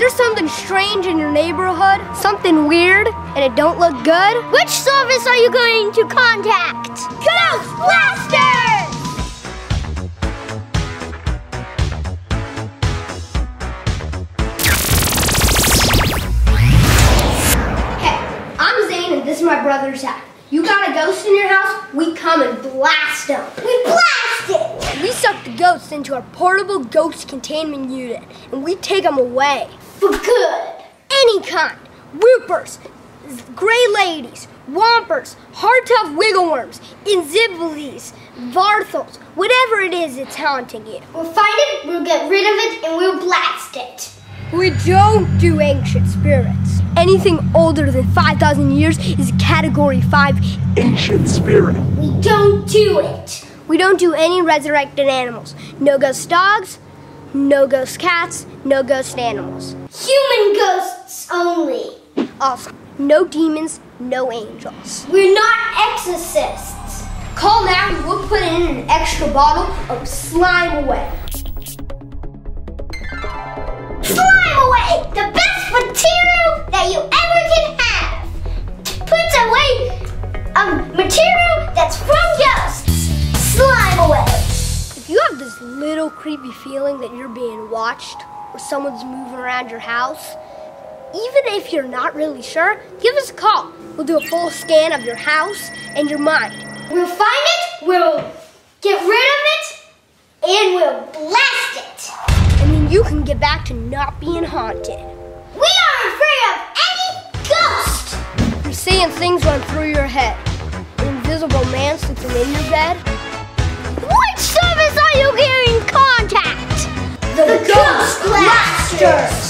there something strange in your neighborhood? Something weird and it don't look good? Which service are you going to contact? Ghost Blasters! Hey, I'm Zane and this is my brother Zach. You got a ghost in your house? We come and blast them. We blast it! We suck the ghosts into our portable ghost containment unit and we take them away. For good. Any kind. Whoopers, gray ladies, wompers, hard-tough wiggle worms, invisibilities, varthals, whatever it is it's haunting you. We'll find it, we'll get rid of it, and we'll blast it. We don't do ancient spirits. Anything older than 5,000 years is category 5 ancient spirit. We don't do it. We don't do any resurrected animals. No ghost dogs, no ghost cats, no ghost animals. Human ghosts only. Also, no demons, no angels. We're not exorcists. Call now and we'll put in an extra bottle of slime away. Slime away! The best material that you ever can have! Puts away um, material that's from ghosts! Slime away! If you have this little creepy feeling that you're being watched or someone's moving around your house, even if you're not really sure, give us a call. We'll do a full scan of your house and your mind. We'll find it, we'll get rid of it, and we'll blast it! And then you can get back to not being haunted. We aren't afraid of any ghost! You're seeing things run through your head. An invisible man sits in your bed. Which service are you getting in